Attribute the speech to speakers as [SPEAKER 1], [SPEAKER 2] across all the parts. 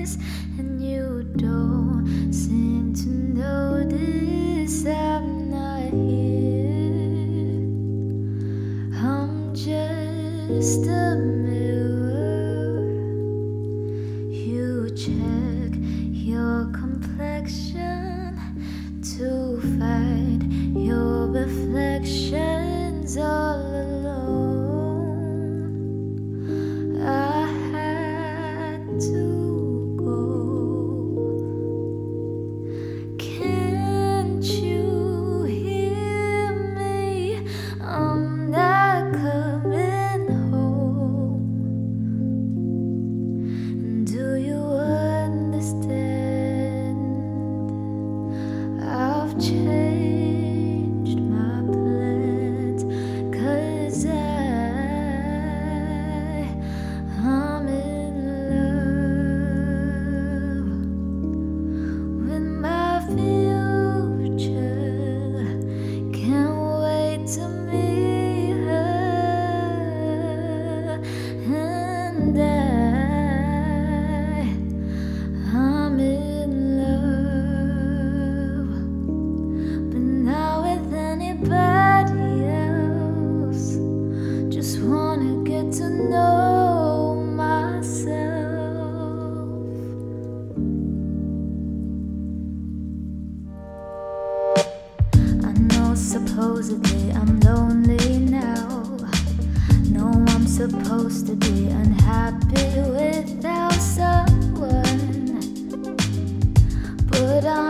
[SPEAKER 1] and you don't seem to notice I'm not here. I'm just a. else. Just wanna get to know myself. I know supposedly I'm lonely now. I'm supposed to be unhappy without someone, but I'm.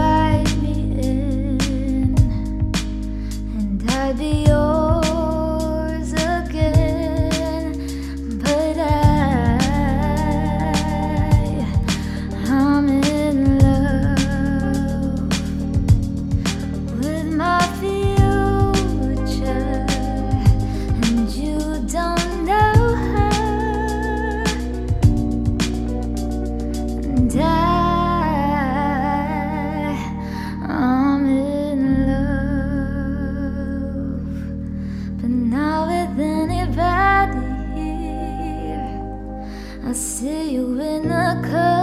[SPEAKER 1] I see you in a car.